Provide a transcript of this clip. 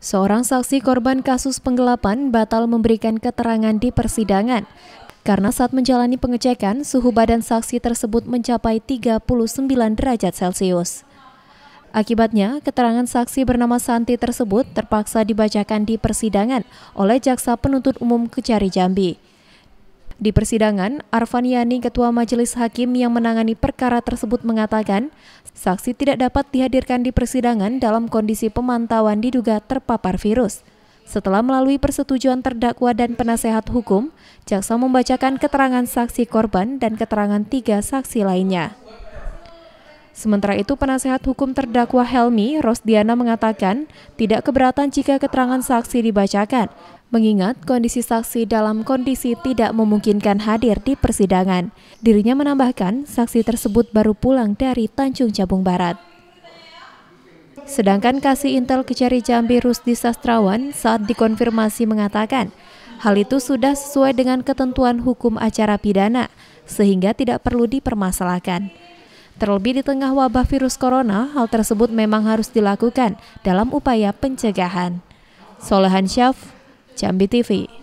Seorang saksi korban kasus penggelapan batal memberikan keterangan di persidangan karena saat menjalani pengecekan suhu badan saksi tersebut mencapai 39 derajat Celcius. Akibatnya, keterangan saksi bernama Santi tersebut terpaksa dibacakan di persidangan oleh Jaksa Penuntut Umum Kecari Jambi. Di persidangan, Arfan Yani, Ketua Majelis Hakim yang menangani perkara tersebut mengatakan, saksi tidak dapat dihadirkan di persidangan dalam kondisi pemantauan diduga terpapar virus. Setelah melalui persetujuan terdakwa dan penasehat hukum, jaksa membacakan keterangan saksi korban dan keterangan tiga saksi lainnya. Sementara itu, penasehat hukum terdakwa Helmi, Rosdiana mengatakan tidak keberatan jika keterangan saksi dibacakan, mengingat kondisi saksi dalam kondisi tidak memungkinkan hadir di persidangan. Dirinya menambahkan, saksi tersebut baru pulang dari Tanjung Jabung Barat. Sedangkan Kasih Intel Kecari Jambi Rusdi Sastrawan saat dikonfirmasi mengatakan, hal itu sudah sesuai dengan ketentuan hukum acara pidana, sehingga tidak perlu dipermasalahkan. Terlebih di tengah wabah virus corona, hal tersebut memang harus dilakukan dalam upaya pencegahan. Solehan Syaf, Jambi TV.